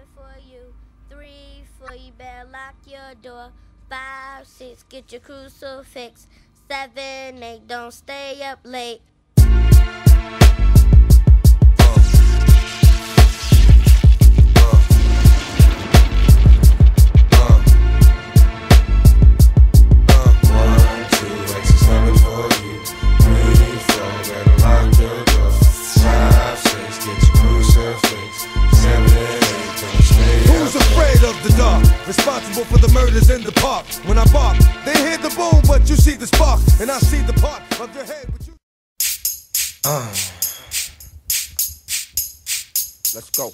coming for you. Three, four, you better lock your door. Five, six, get your crucifix. Seven, eight, don't stay up late. In the park. When I bark, they hear the boom, but you see the spark, and I see the part of your head. But you... Uh. Let's go.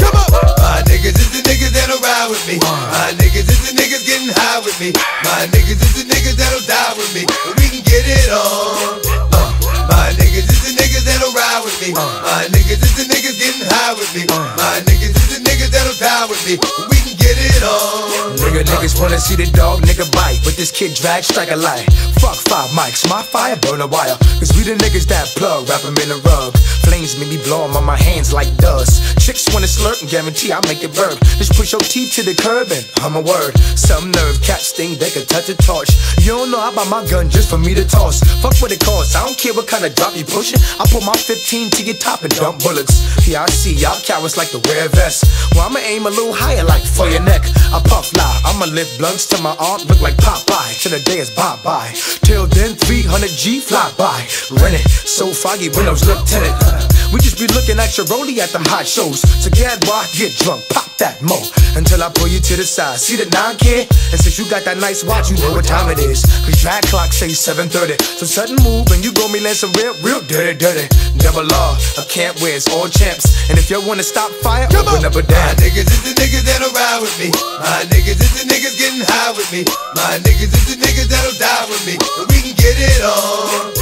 Come on. My niggas is the niggas that'll ride with me. My niggas is the niggas getting high with me. My niggas is the niggas that'll die with me. We can get it on. With me. My niggas is the niggas getting high with me. My niggas is the niggas that'll die with me. We can get it on. Niggas wanna see the dog nigga bite, but this kid drag strike a light. Fuck five mics, my fire burn a wire. Cause we the niggas that plug, wrap 'em in a rug. Flames make me blow on my hands like dust. Chicks wanna slurp and guarantee I make it burp. Just push your teeth to the curb and hum a word. Some nerve cats think they can touch a torch. You don't know I buy my gun just for me to toss. Fuck what it costs, I don't care what kind of drop you pushing. I put my 15 to your top and dump bullets. Yeah, I see y'all cowards like to wear vest. Well, I'ma aim a little higher like for your neck. I puff lie, I'ma lift blunts till my arm look like Popeye. Till the day is bye bye. Till then, 300 G fly by. Rent it, so foggy windows lieutenant. We just be looking at your at them hot shows. So get boy, get drunk, pop that mo. Until I pull you to the side. See the 9 kid? And since you got that nice watch, you know what time it is. Cause drag clock say 7.30. So sudden move and you gon' be land some real, real dirty, dirty. Double law, a camp where it's all champs. And if you wanna stop fire, open up a My niggas is the niggas that'll ride with me. My niggas is the niggas getting high with me. My niggas is the niggas that'll die with me. And we can get it on.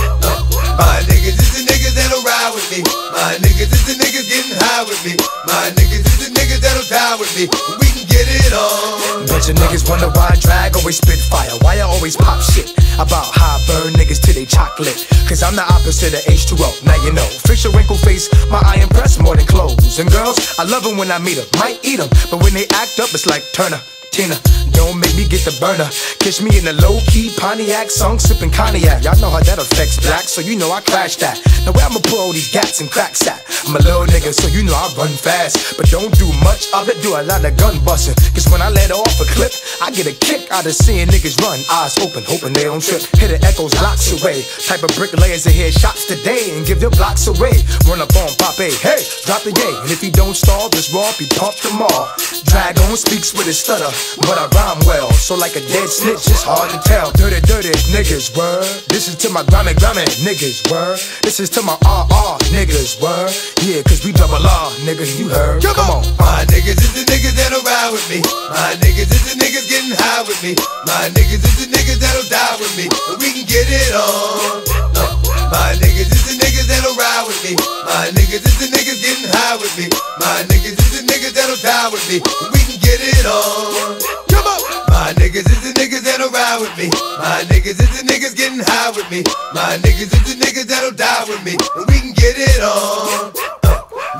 My niggas is the niggas that'll ride with me. My niggas is the niggas getting high with me. My niggas is the niggas that'll die with me. We can get it on. Bunch of niggas wonder why I drag always spit fire. Why I always pop shit about how I burn niggas to they chocolate. Cause I'm the opposite of H2O. Now you know. Fix your wrinkle face, my eye impress more than clothes. And girls, I love them when I meet them. Might eat them, but when they act up, it's like Turner. Tina, don't make me get the burner. Catch me in a low key Pontiac song sipping cognac. Y'all know how that affects black, so you know I crash that. Now where I'ma pull all these gats and cracks at? I'm a little nigga, so you know I run fast. But don't do much of it, do a lot of gun busting. Cause when I let off a clip, I get a kick out of seeing niggas run. Eyes open, hoping they don't trip. Hit it echoes blocks away. Type of bricklayers that hit shots today and give your blocks away. Run up on Pape, hey, drop the yay. And if he don't stall, this raw be pumped tomorrow. Drag-On speaks with a stutter, but I rhyme well. So like a dead snitch, it's hard to tell. Dirty, dirty niggas, word. This is to my grimy, grimy niggas, word. This is to my RR niggas, word. Yeah, cause we double R, nigga, you heard. Come on. My niggas is the niggas that'll ride with me. My niggas is the niggas getting high with me. My niggas is the niggas that'll die with me. And we can get it on. Uh, my niggas is the niggas that'll ride with me. My niggas is the niggas getting high with me. My niggas is the niggas that'll die with me. And we can get it on. Come on. My niggas is the niggas that'll ride with me. My niggas is the niggas getting high with me. My niggas is the niggas that'll die with me. And we can get it on.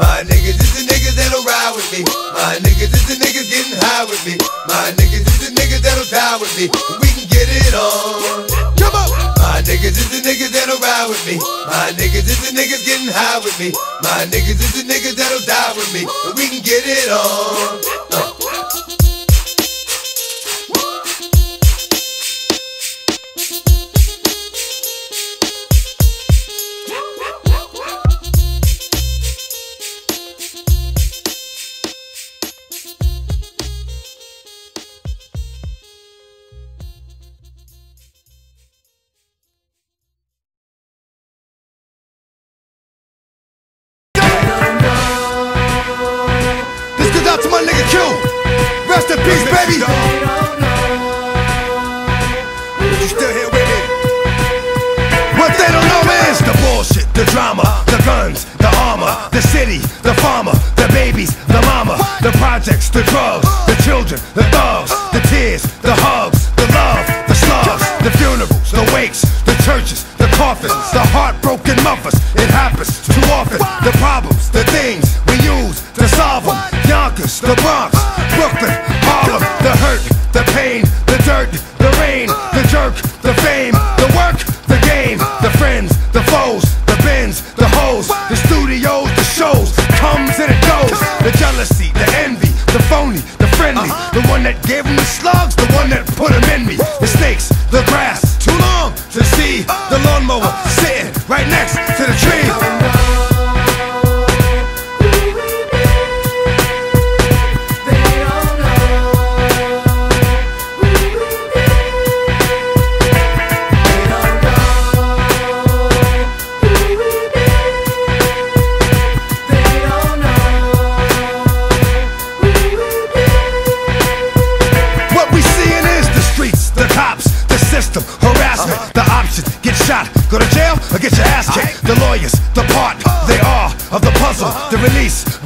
My niggas is the niggas that'll ride with me. My niggas is the niggas getting high with me. My niggas is the niggas that'll die with me. We can get it on. Niggas is the niggas that'll ride with me. My niggas is the niggas getting high with me. My niggas is the niggas that'll die with me. And we can get it on. Rest in peace, baby. You still here with me? What they don't know is the bullshit, the drama, the guns, the armor, the city, the farmer, the babies, the mama, the projects, the drugs, the children, the thugs, the tears, the hugs, the love, the slugs, the funerals, the wakes, the love us. It happens lawnmower sitting right next to the tree.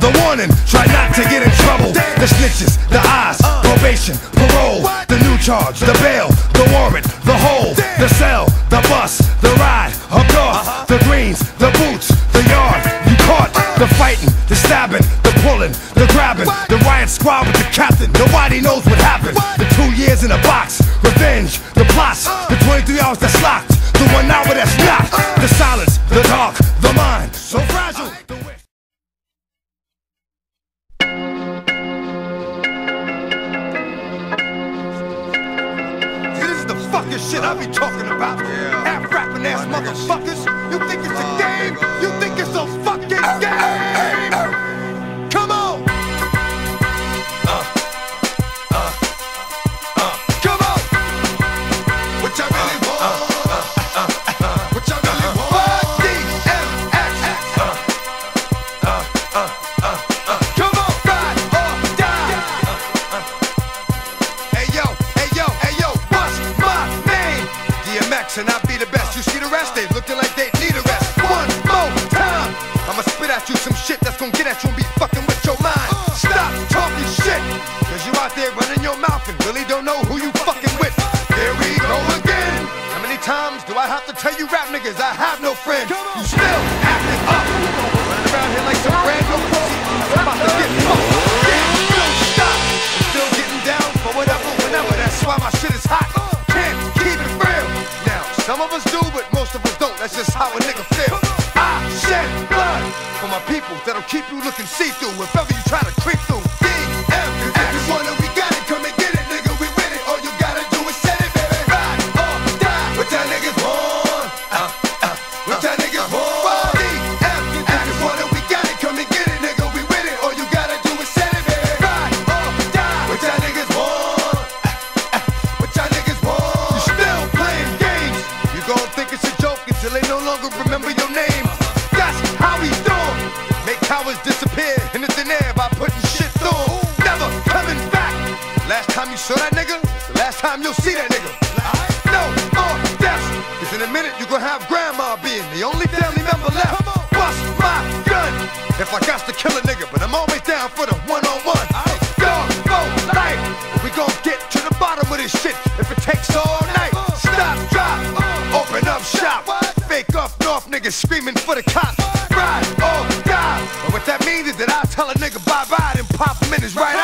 The warning, try not to get in trouble. The snitches, the eyes, probation, parole, the new charge, the bail, the warrant, the hold, the cell, the bus, the ride, hooked off, the greens, the boots, the yard, you caught, the fighting, the stabbing, the pulling, the grabbing, the riot squad with the captain. Nobody knows what happened. The two years in a box, revenge, the plots, the 23 hours that's locked, is the fucking shit I be talking about. Half rapping ass motherfuckers. You think it's a game? You think it's a shit that's gonna get at you and be fucking with your mind. Uh. Stop talking shit, cause you out there running your mouth and really don't know who you fucking with. Here we go again. How many times do I have to tell you rap niggas I have no friends? Gon' think it's a joke until they no longer remember your name. That's how we do cowards disappear in the thin air by putting shit through. Never coming back. Last time you saw that nigga, the last time you'll see that nigga. No more deaths. Cause in a minute you gon' have grandma being the only family member left. Bust my gun. If I got to kill a nigga, but I'm always down for the one-on-one. Dog for life. We gon' get to the bottom of this shit if it takes all night. Stop, drop, open up shop. Fake up north niggas screaming for the cops. Ride. That I tell a nigga bye-bye and pop him in his right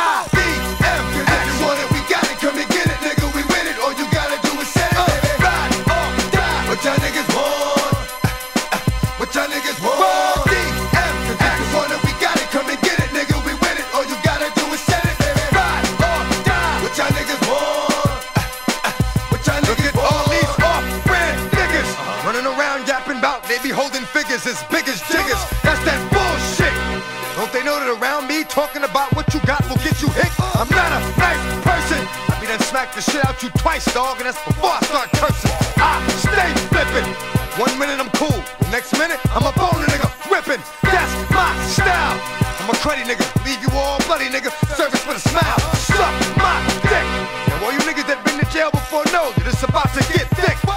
I'm not a nice person. I be done smack the shit out you twice, dog, and that's before I start cursing. I stay flipping. One minute I'm cool, the next minute I'm a bone nigga whipping. That's my style. I'm a cruddy nigga, leave you all bloody nigga. Service with a smile. Suck my dick. Now all you niggas that been to jail before know that it's about to get thick.